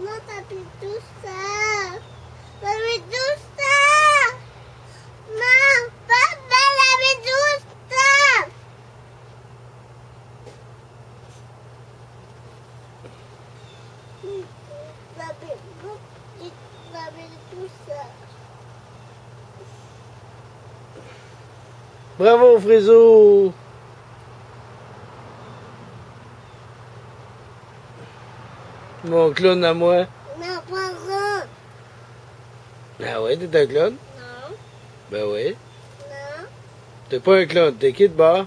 Non, t'as vu tout ça. T'as vu tout ça. Non, papa, t'as ça. T'as vu tout ça. Bravo, Friso! Mon clown à moi. Non, pas ça. Ah ouais, t'es un clown? Non, Ben oui. non. T'es pas un clown, t'es qui de bord?